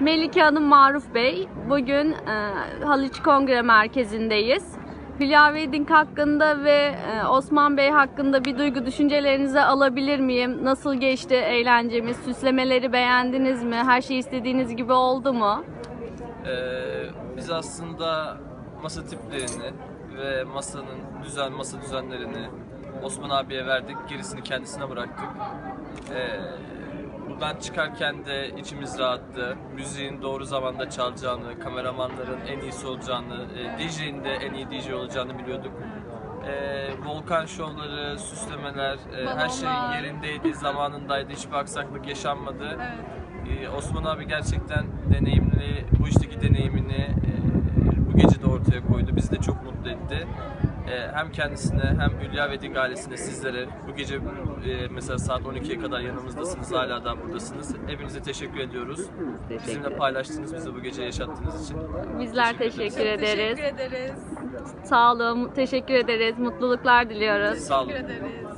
Melike Hanım Maruf Bey. Bugün e, Haliç Kongre Merkezi'ndeyiz. Hülya Wedding hakkında ve e, Osman Bey hakkında bir duygu düşüncelerinizi alabilir miyim? Nasıl geçti eğlencemiz? Süslemeleri beğendiniz mi? Her şey istediğiniz gibi oldu mu? Ee, biz aslında masa tiplerini ve masanın düzen masa düzenlerini Osman abiye verdik. Gerisini kendisine bıraktık. Ee, buradan çıkarken de içimiz rahattı. Müziğin doğru zamanda çalacağını, kameramanların en iyisi olacağını, e, DJ'in de en iyi DJ olacağını biliyorduk. Ee, volkan şovları, süslemeler, e, her şey yerindeydi, zamanındaydı, hiçbir aksaklık yaşanmadı. Ee, Osman abi gerçekten deneyimli, bu işteki deneyimini e, bu gece de ortaya koydu. Bizi de çok mutlu etti. E, hem kendisine hem Hülya ve Dig ailesine sizlere bu gece e, mesela saat 12'ye kadar yanımızdasınız. Hala da buradasınız. Hepinize teşekkür ediyoruz. Teşekkür Bizimle paylaştığınız, bize bu gece yaşattığınız için. Bizler teşekkür ederiz. Teşekkür ederiz. Sağ olun, teşekkür ederiz. Mutluluklar diliyoruz. Sağ olun. Teşekkür ederiz.